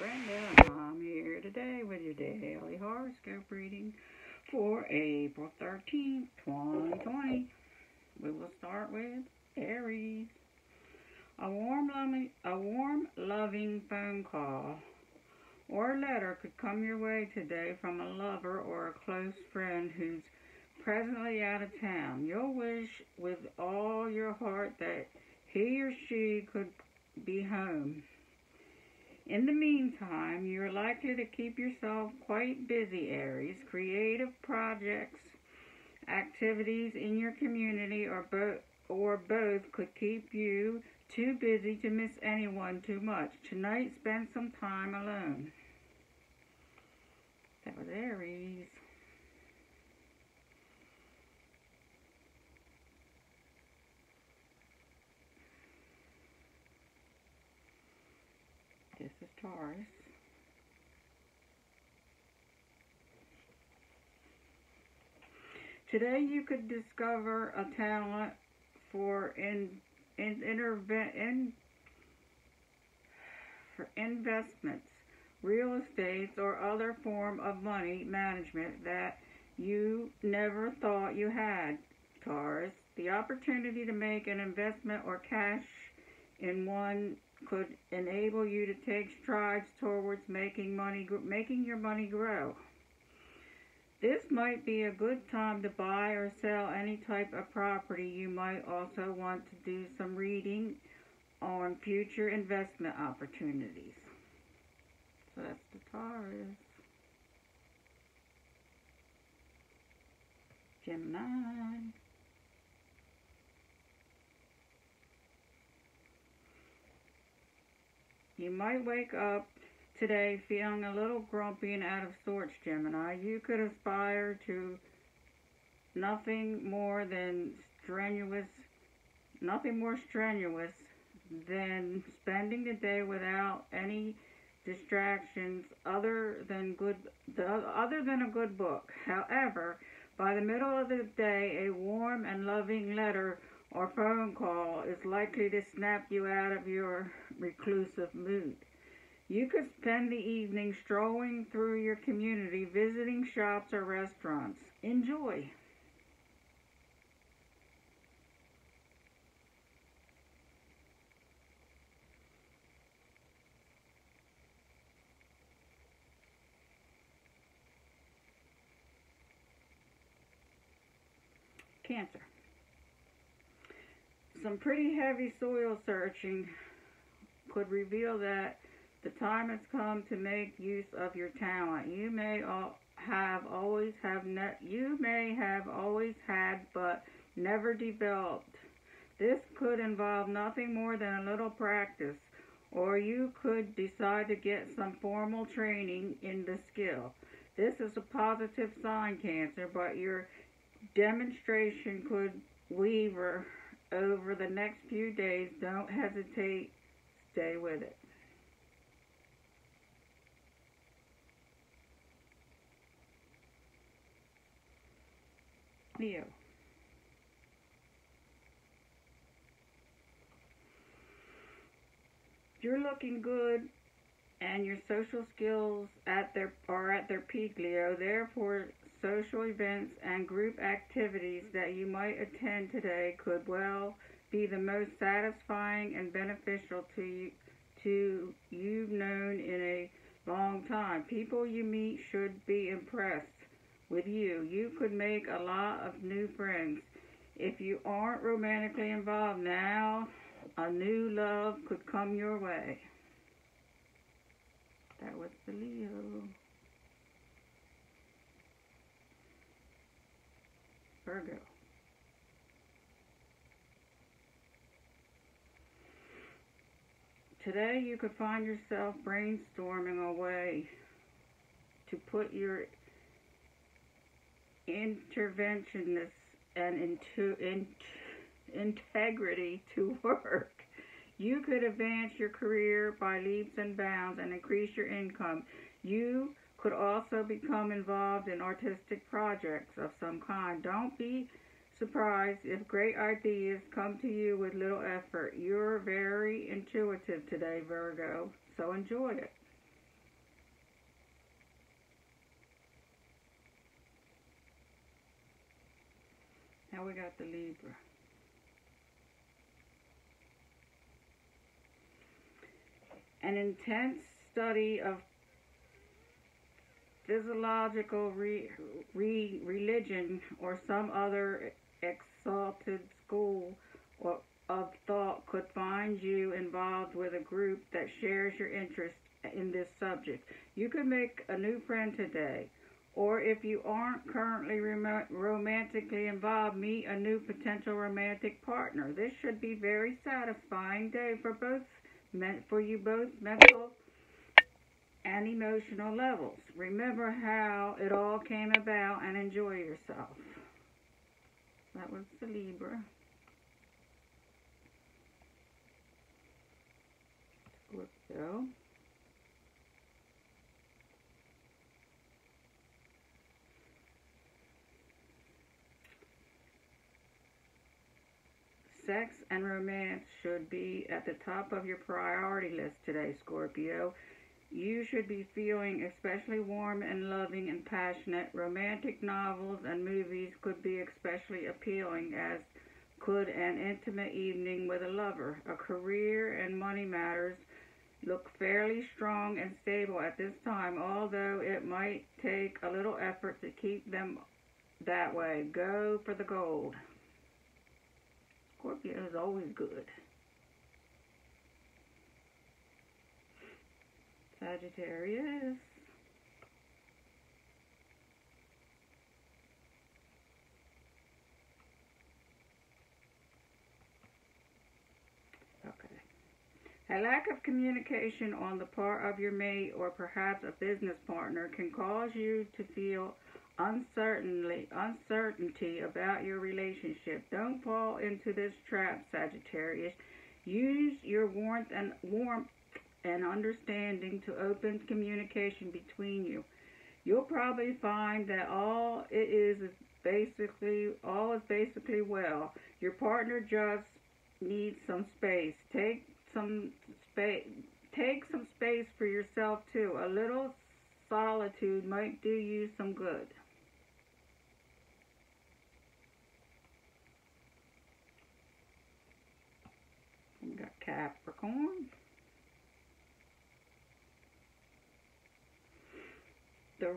Brenda. I'm here today with your daily horoscope reading for April 13th, 2020. We will start with Aries. A warm, loving, a warm, loving phone call or letter could come your way today from a lover or a close friend who's presently out of town. You'll wish with all your heart that he or she could be home. In the meantime, you're likely to keep yourself quite busy, Aries. Creative projects, activities in your community, or, bo- or both could keep you too busy to miss anyone too much. Tonight, spend some time alone. That was Aries. Taurus. Today you could discover a talent for in, in, interve- in for investments, real estates, or other form of money management that you never thought you had, Taurus. The opportunity to make an investment or cash in one could enable you to take strides towards making money, making your money grow. This might be a good time to buy or sell any type of property. You might also want to do some reading on future investment opportunities. So that's the Taurus. Gemini. You might wake up today feeling a little grumpy and out of sorts, Gemini. You could aspire to nothing more than strenuous, nothing more strenuous than spending the day without any distractions other than good, other than a good book. However, by the middle of the day, a warm and loving letter or phone call is likely to snap you out of your reclusive mood. You could spend the evening strolling through your community, visiting shops or restaurants. Enjoy. Cancer. Some pretty heavy soil searching could reveal that the time has come to make use of your talent. You may have always have ne- you may have always had but never developed. This could involve nothing more than a little practice, or you could decide to get some formal training in the skill. This is a positive sign, Cancer, but your demonstration could waver over the next few days. Don't hesitate, stay with it. Leo. You're looking good and your social skills at their are at their peak, Leo. Therefore, social events and group activities that you might attend today could well be the most satisfying and beneficial to you to you've known in a long time. People you meet should be impressed with you. You could make a lot of new friends. If you aren't romantically involved now, a new love could come your way. That was the Leo. Virgo. Today you could find yourself brainstorming a way to put your interventionist and into in, integrity to work. You could advance your career by leaps and bounds and increase your income. You could also become involved in artistic projects of some kind. Don't be surprised if great ideas come to you with little effort. You're very intuitive today, Virgo, so enjoy it. Now we got the Libra. An intense study of physiological re, re, religion or some other exalted school or, of thought could find you involved with a group that shares your interest in this subject. You could make a new friend today. Or if you aren't currently rom- romantically involved, meet a new potential romantic partner. This should be very satisfying day for both for you both mental and emotional levels. Remember how it all came about and enjoy yourself. That was the Libra. Scorpio. Sex and romance should be at the top of your priority list today, Scorpio. You should be feeling especially warm and loving and passionate. Romantic novels and movies could be especially appealing, as could an intimate evening with a lover. A career and money matters look fairly strong and stable at this time, although it might take a little effort to keep them that way. Go for the gold. Scorpio is always good. Sagittarius. Okay. A lack of communication on the part of your mate or perhaps a business partner can cause you to feel uncertainty, uncertainty about your relationship. Don't fall into this trap, Sagittarius. Use your warmth and warmth and understanding to open communication between you. You'll probably find that all it is is basically all is basically well. Your partner just needs some space. Take some space. Take some space for yourself too. A little solitude might do you some good. We got Capricorn. The,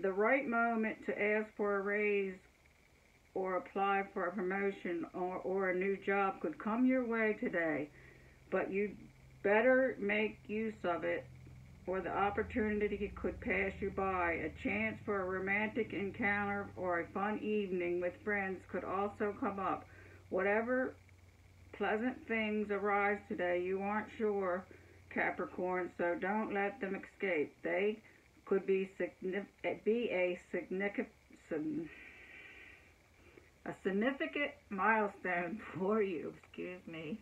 the right moment to ask for a raise or apply for a promotion or, or a new job could come your way today, but you better make use of it or the opportunity could pass you by. A chance for a romantic encounter or a fun evening with friends could also come up. Whatever pleasant things arise today, you aren't sure, Capricorn, so don't let them escape. They could be, be a significant a significant milestone for you. Excuse me.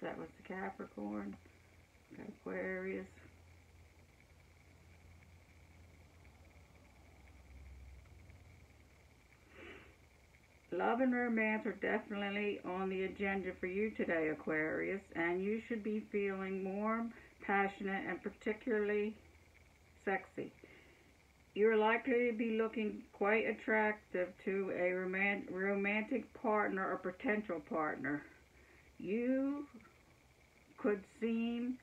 So that was the Capricorn, Aquarius. Love and romance are definitely on the agenda for you today, Aquarius, and you should be feeling warm, passionate, and particularly sexy. You're likely to be looking quite attractive to a romant- romantic partner or potential partner. You could seem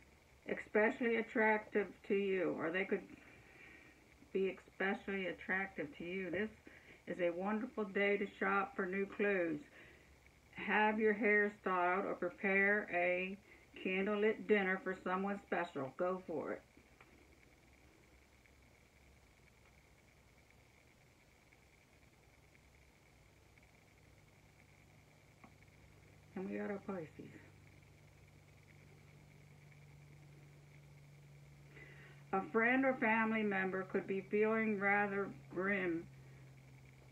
especially attractive to you, or they could be especially attractive to you. This is a wonderful day to shop for new clothes. Have your hair styled or prepare a candlelit dinner for someone special. Go for it. And we got our Pisces. A friend or family member could be feeling rather grim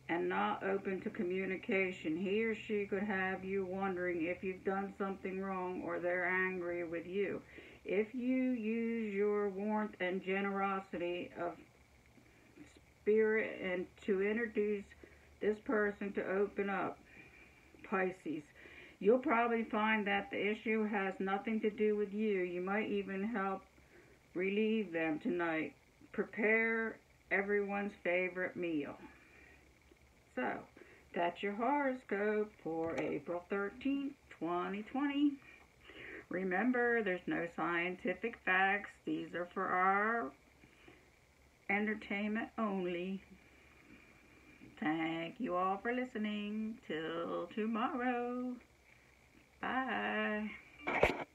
and not open to communication. He or she could have you wondering if you've done something wrong or they're angry with you. If you use your warmth and generosity of spirit and to introduce this person to open up, Pisces, you'll probably find that the issue has nothing to do with you. You might even help relieve them tonight. Prepare everyone's favorite meal. So, that's your horoscope for April 13th, 2020. Remember, there's no scientific facts. These are for our entertainment only. Thank you all for listening. Till tomorrow. Bye.